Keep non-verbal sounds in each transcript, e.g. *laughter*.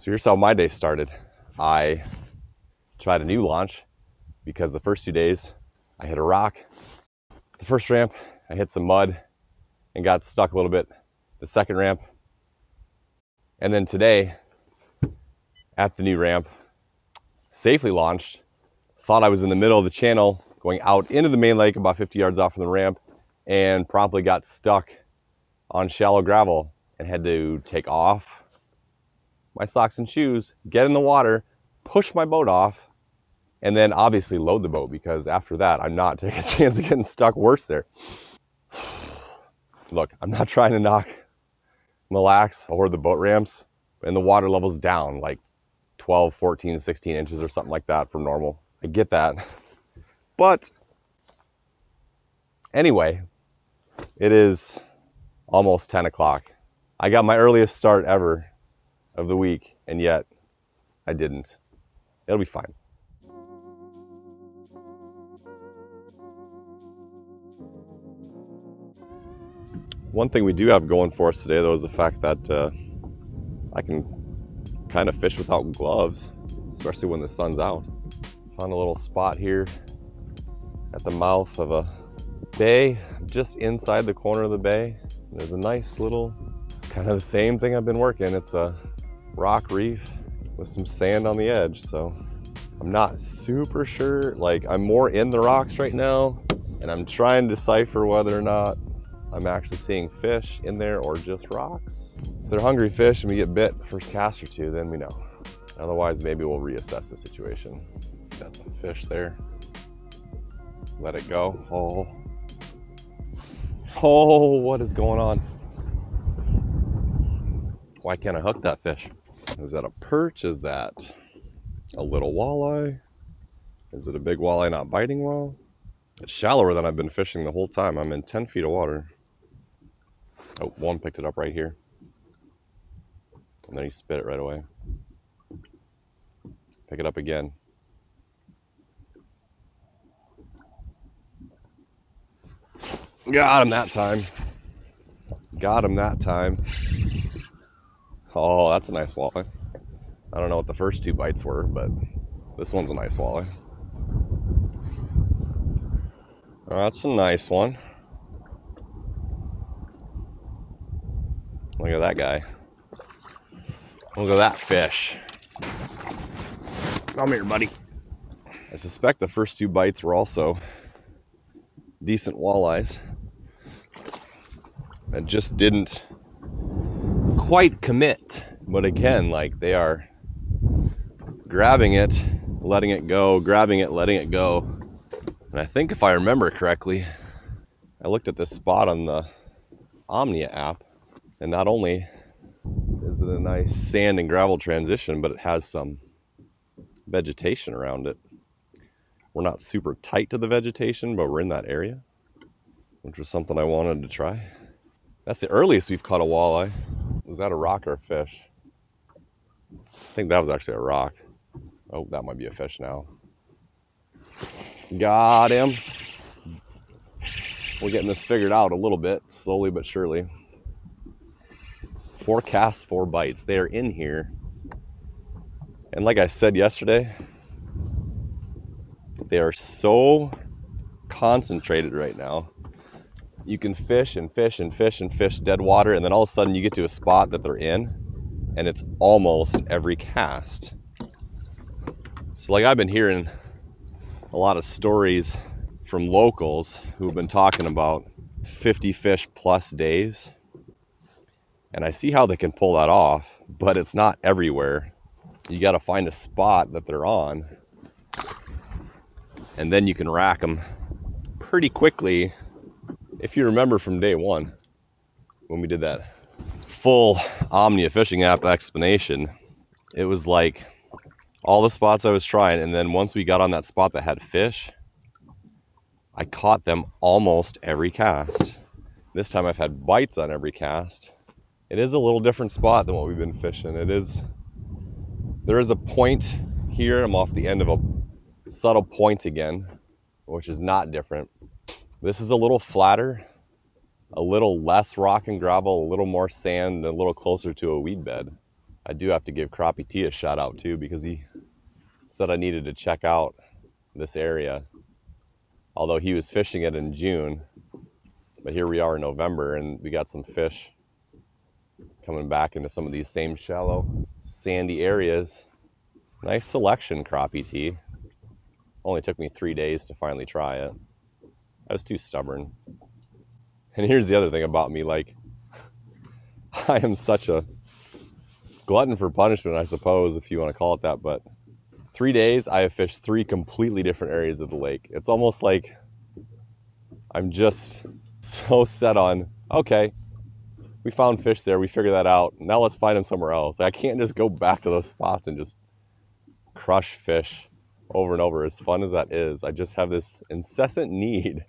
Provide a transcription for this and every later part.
So here's how my day started. I tried a new launch because the first two days I hit a rock. The first ramp, I hit some mud and got stuck a little bit. The second ramp. And then today, at the new ramp, safely launched. Thought I was in the middle of the channel going out into the main lake about 50 yards off from the ramp and promptly got stuck on shallow gravel and had to take off my socks and shoes, get in the water, push my boat off, and then obviously load the boat because after that, I'm not *laughs* taking a chance of getting stuck worse there. *sighs* Look, I'm not trying to knock Mille Lacs or the boat ramps and the water level's down like 12, 14, 16 inches or something like that from normal. I get that. *laughs* But anyway, it is almost 10 o'clock. I got my earliest start ever of the week, and yet I didn't. It'll be fine. One thing we do have going for us today, though, is the fact that uh, I can kind of fish without gloves, especially when the sun's out. Found a little spot here at the mouth of a bay, just inside the corner of the bay. There's a nice little, kind of the same thing I've been working. It's a rock reef with some sand on the edge. So I'm not super sure. Like I'm more in the rocks right now and I'm trying to decipher whether or not I'm actually seeing fish in there or just rocks. If they're hungry fish and we get bit first cast or two, then we know. Otherwise, maybe we'll reassess the situation. Got some fish there. Let it go. Oh. Oh, what is going on? Why can't I hook that fish? Is that a perch? Is that a little walleye? Is it a big walleye not biting well? It's shallower than I've been fishing the whole time. I'm in 10 feet of water. Oh, one picked it up right here. And then he spit it right away. Pick it up again. Got him that time. Got him that time. Oh, that's a nice walleye. I don't know what the first two bites were, but this one's a nice walleye. That's a nice one. Look at that guy. Look at that fish. Come here, buddy. I suspect the first two bites were also decent walleyes. I just didn't quite commit. But again, like they are grabbing it, letting it go, grabbing it, letting it go. And I think if I remember correctly, I looked at this spot on the Omnia app, and not only is it a nice sand and gravel transition, but it has some vegetation around it. We're not super tight to the vegetation, but we're in that area, which was something I wanted to try. That's the earliest we've caught a walleye. Was that a rock or a fish? I think that was actually a rock. Oh, that might be a fish now. Got him. We're getting this figured out a little bit, slowly but surely. Four casts, four bites. They are in here. And like I said yesterday, they are so concentrated right now you can fish and fish and fish and fish dead water, and then all of a sudden you get to a spot that they're in, and it's almost every cast. So, like, I've been hearing a lot of stories from locals who've been talking about 50 fish plus days. And I see how they can pull that off, but it's not everywhere. You got to find a spot that they're on, and then you can rack them pretty quickly if you remember from day one, when we did that full Omnia fishing app explanation, it was like all the spots I was trying, and then once we got on that spot that had fish, I caught them almost every cast. This time I've had bites on every cast. It is a little different spot than what we've been fishing. It is, there is a point here. I'm off the end of a subtle point again, which is not different. This is a little flatter, a little less rock and gravel, a little more sand, and a little closer to a weed bed. I do have to give Crappie T a shout out too because he said I needed to check out this area. Although he was fishing it in June, but here we are in November and we got some fish coming back into some of these same shallow, sandy areas. Nice selection, Crappie T. Only took me three days to finally try it. I was too stubborn. And here's the other thing about me like, *laughs* I am such a glutton for punishment, I suppose, if you want to call it that. But three days, I have fished three completely different areas of the lake. It's almost like I'm just so set on, okay, we found fish there, we figured that out. Now let's find them somewhere else. I can't just go back to those spots and just crush fish over and over. As fun as that is, I just have this incessant need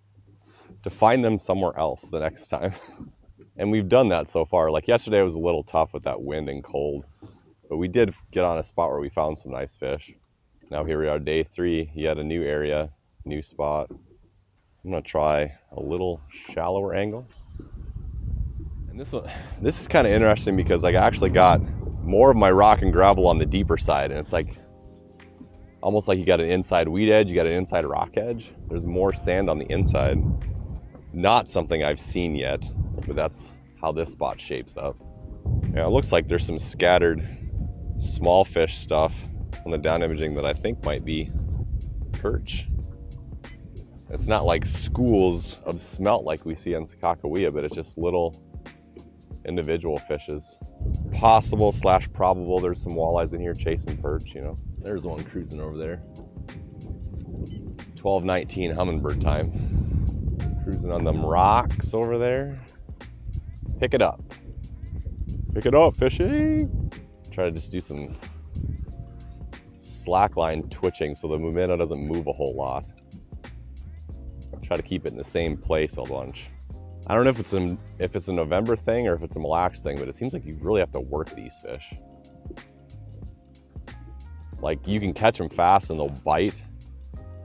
to find them somewhere else the next time. *laughs* and we've done that so far. Like yesterday was a little tough with that wind and cold, but we did get on a spot where we found some nice fish. Now here we are, day three, yet a new area, new spot. I'm gonna try a little shallower angle. And this one, *sighs* this is kind of interesting because like I actually got more of my rock and gravel on the deeper side and it's like almost like you got an inside weed edge, you got an inside rock edge. There's more sand on the inside. Not something I've seen yet, but that's how this spot shapes up. Yeah, it looks like there's some scattered small fish stuff on the down imaging that I think might be perch. It's not like schools of smelt like we see on Sakakawea, but it's just little individual fishes. Possible slash probable there's some walleyes in here chasing perch, you know. There's one cruising over there. 1219 Humminbird time. Cruising on them rocks over there. Pick it up. Pick it up, fishy. Try to just do some slackline twitching so the momentum doesn't move a whole lot. Try to keep it in the same place a bunch. I don't know if it's a, if it's a November thing or if it's a Mille Lacs thing, but it seems like you really have to work these fish. Like you can catch them fast and they'll bite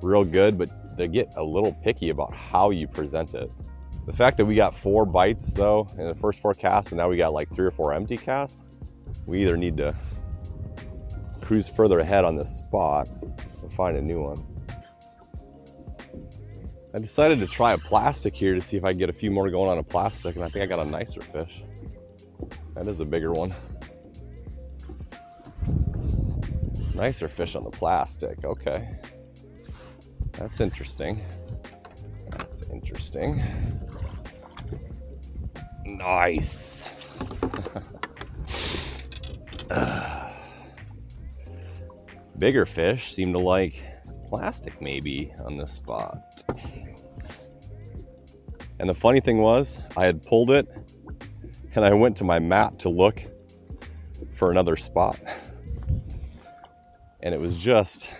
real good, but they get a little picky about how you present it. The fact that we got four bites though in the first four casts and now we got like three or four empty casts, we either need to cruise further ahead on this spot or find a new one. I decided to try a plastic here to see if I can get a few more going on a plastic and I think I got a nicer fish. That is a bigger one. Nicer fish on the plastic, okay. That's interesting. That's interesting. Nice. *laughs* Bigger fish seem to like plastic maybe on this spot. And the funny thing was, I had pulled it and I went to my map to look for another spot and it was just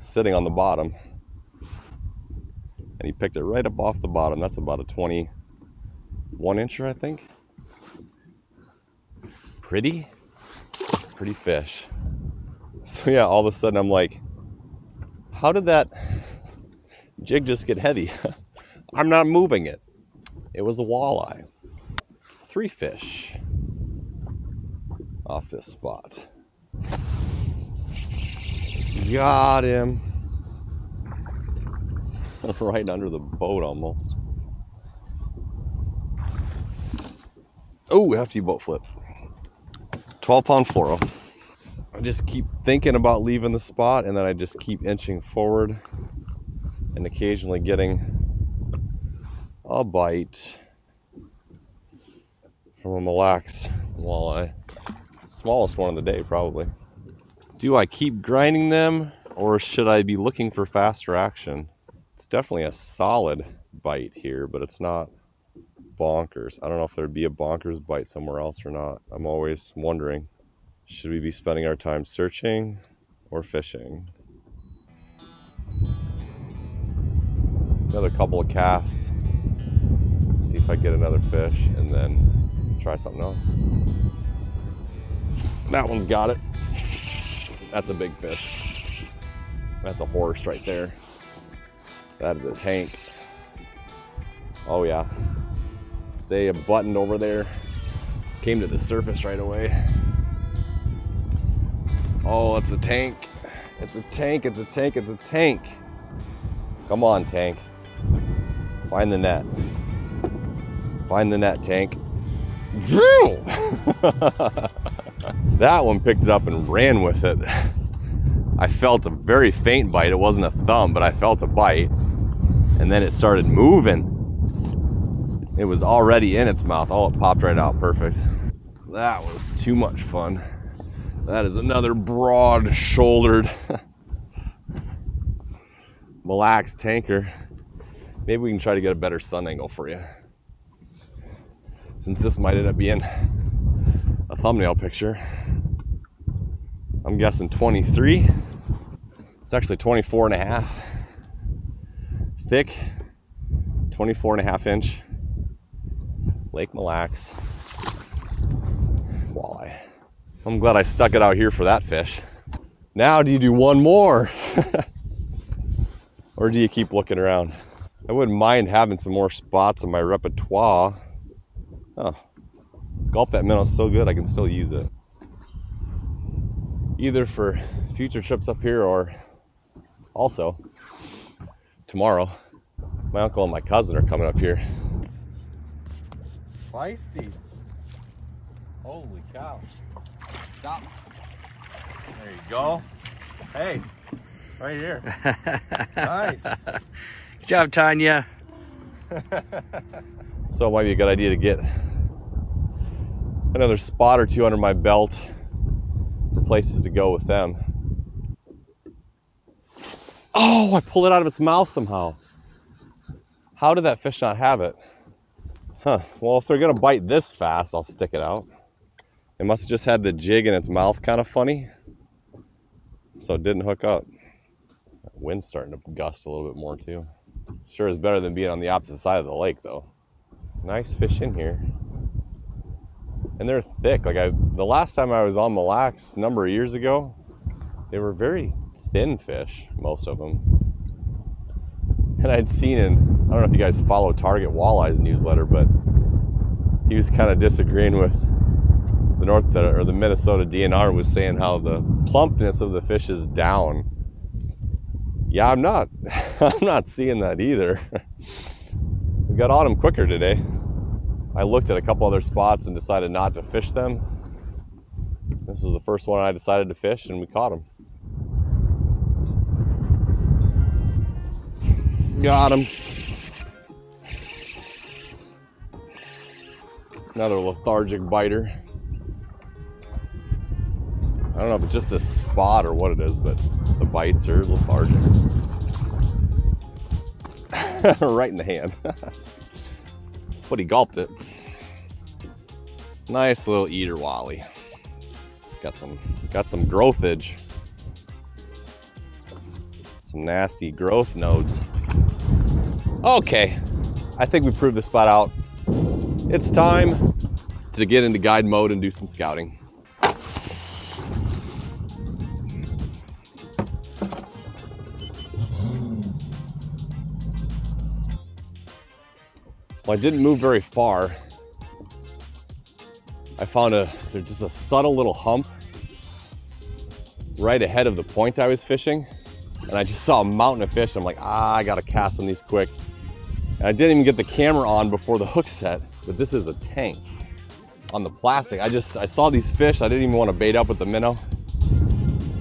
sitting on the bottom. And he picked it right up off the bottom. That's about a 21 incher, I think. Pretty, pretty fish. So yeah, all of a sudden I'm like, how did that jig just get heavy? *laughs* I'm not moving it. It was a walleye. Three fish off this spot. Got him. *laughs* right under the boat almost. Oh, hefty boat flip. 12 pound fluoro. Oh. I just keep thinking about leaving the spot and then I just keep inching forward and occasionally getting a bite from a Mille Lacs walleye. Smallest one of the day, probably. Do I keep grinding them or should I be looking for faster action? It's definitely a solid bite here, but it's not bonkers. I don't know if there'd be a bonkers bite somewhere else or not. I'm always wondering, should we be spending our time searching or fishing? Another couple of casts. See if I get another fish and then try something else. That one's got it. That's a big fish. That's a horse right there. That is a tank. Oh yeah. Stay buttoned over there. Came to the surface right away. Oh, it's a tank. It's a tank, it's a tank, it's a tank. Come on, tank. Find the net. Find the net, tank. *laughs* *laughs* that one picked it up and ran with it. I felt a very faint bite. It wasn't a thumb, but I felt a bite. And then it started moving. It was already in its mouth. Oh, it popped right out. Perfect. That was too much fun. That is another broad shouldered Mille Lacs *laughs* tanker. Maybe we can try to get a better sun angle for you. Since this might end up being thumbnail picture. I'm guessing 23. It's actually 24 and a half. Thick, 24 and a half inch Lake Mille Lacs walleye. I'm glad I stuck it out here for that fish. Now do you do one more? *laughs* or do you keep looking around? I wouldn't mind having some more spots in my repertoire. Oh, gulp that minnow so good I can still use it. Either for future trips up here or also tomorrow. My uncle and my cousin are coming up here. Feisty. Holy cow. Stop. There you go. Hey right here. *laughs* Nice. Good job tanya. *laughs* So it might be a good idea to get another spot or two under my belt for places to go with them. Oh, I pulled it out of its mouth somehow. How did that fish not have it? Huh. Well, if they're to bite this fast, I'll stick it out. It must have just had the jig in its mouth kind of funny. So it didn't hook up. That wind's starting to gust a little bit more too. Sure is better than being on the opposite side of the lake though. Nice fish in here and they're thick. Like I, the last time I was on Mille Lacs a number of years ago, they were very thin fish, most of them. And I'd seen in, I don't know if you guys follow Target Walleye's newsletter, but he was kind of disagreeing with the North or the Minnesota DNR was saying how the plumpness of the fish is down. Yeah, I'm not, *laughs* I'm not seeing that either. *laughs* we got autumn quicker today. I looked at a couple other spots and decided not to fish them. This was the first one I decided to fish and we caught him. Got him. Another lethargic biter. I don't know if it's just this spot or what it is, but the bites are lethargic. *laughs* right in the hand. *laughs* but he gulped it. Nice little eater wally. Got some got some growthage. Some nasty growth nodes. Okay, I think we proved the spot out. It's time to get into guide mode and do some scouting. Well, I didn't move very far. I found a, there's just a subtle little hump right ahead of the point I was fishing. And I just *laughs* saw a mountain of fish. I'm like, ah, I gotta cast on these quick. And I didn't even get the camera on before the hook set, but this is a tank on the plastic. I just, I saw these fish. I didn't even want to bait up with the minnow.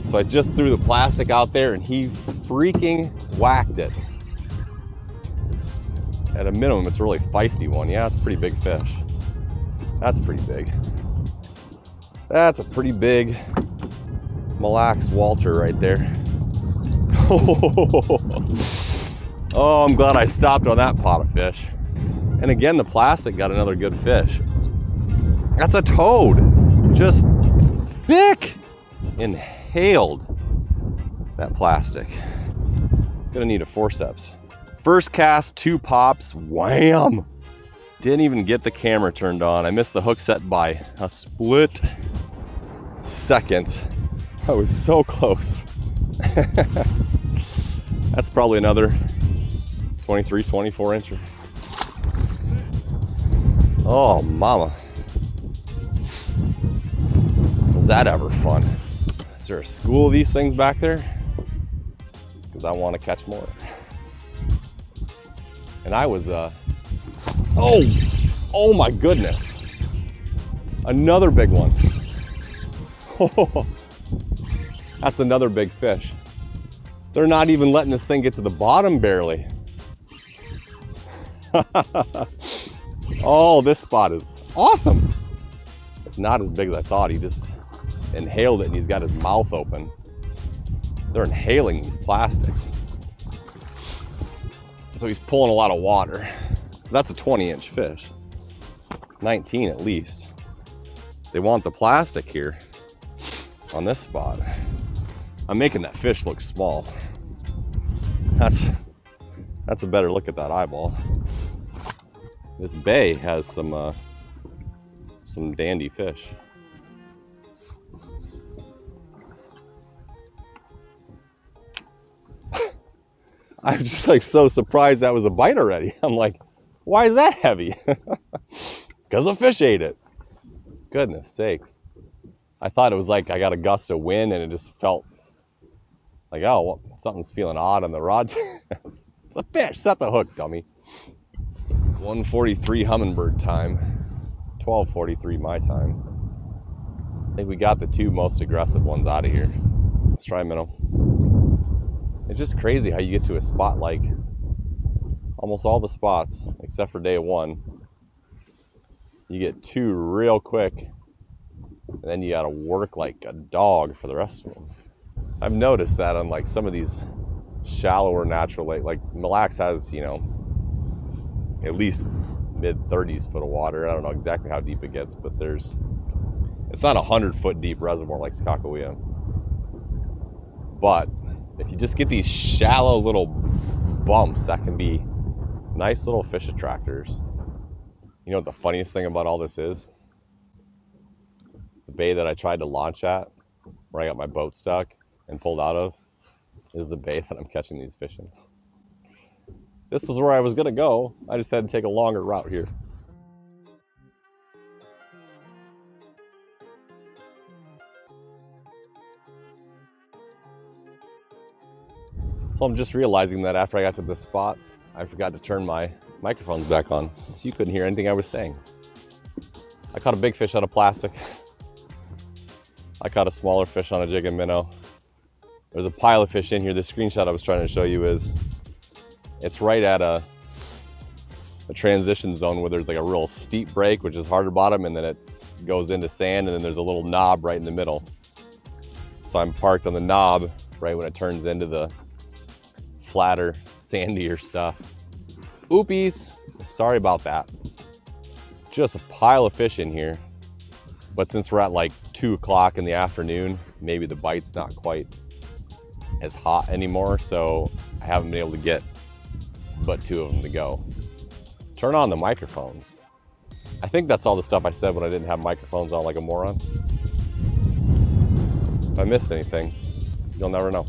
So I just threw the plastic out there and he freaking whacked it at a minimum, it's a really feisty one. Yeah, it's a pretty big fish. That's pretty big. That's a pretty big Mille Lacs Walter right there. *laughs* oh, I'm glad I stopped on that pot of fish. And again, the plastic got another good fish. That's a toad. Just thick. Inhaled that plastic. Gonna need a forceps. First cast, two pops, wham! Didn't even get the camera turned on. I missed the hook set by a split second. I was so close. *laughs* That's probably another 23, 24 incher. Oh, mama. Was that ever fun? Is there a school of these things back there? Because I want to catch more. And I was, uh, oh, oh my goodness. Another big one. *laughs* That's another big fish. They're not even letting this thing get to the bottom barely. *laughs* oh, this spot is awesome. It's not as big as I thought. He just inhaled it and he's got his mouth open. They're inhaling these plastics. So he's pulling a lot of water. That's a 20 inch fish. 19 at least. They want the plastic here on this spot. I'm making that fish look small. That's that's a better look at that eyeball. This bay has some uh, some dandy fish. *laughs* I was just like so surprised that was a bite already. *laughs* I'm like, why is that heavy? *laughs* Because a fish ate it. Goodness sakes. I thought it was like I got a gust of wind and it just felt like, oh, well, something's feeling odd on the rod. *laughs* it's a fish. Set the hook, dummy. 143 Humminbird time. 1243 my time. I think we got the two most aggressive ones out of here. Let's try minnow. It's just crazy how you get to a spot like almost all the spots, except for day one. You get two real quick, and then you gotta work like a dog for the rest of them. I've noticed that on like some of these shallower natural lake, like Mille Lacs has, you know, at least mid 30s foot of water. I don't know exactly how deep it gets, but there's, it's not a hundred foot deep reservoir like Sakakawea. But if you just get these shallow little bumps, that can be nice little fish attractors. You know what the funniest thing about all this is? The bay that I tried to launch at, where I got my boat stuck and pulled out of, is the bay *laughs* that I'm catching these fish in. This was where I was gonna go. I just had to take a longer route here. So I'm just realizing that after I got to this spot, I forgot to turn my microphones back on, so you couldn't hear anything I was saying. I caught a big fish out of plastic. *laughs* I caught a smaller fish on a jig and minnow. There's a pile of fish in here. The screenshot I was trying to show you is, it's right at a, a transition zone where there's like a real steep break, which is harder bottom, and then it goes into sand, and then there's a little knob right in the middle. So I'm parked on the knob right when it turns into the flatter, sandier stuff. Oopies, sorry about that. Just a pile of fish in here. But since we're at like two o'clock in the afternoon, maybe the bite's not quite as hot anymore. So I haven't been able to get but two of them to go. Turn on the microphones. I think that's all the stuff I said when I didn't have microphones on like a moron. If I missed anything, you'll never know.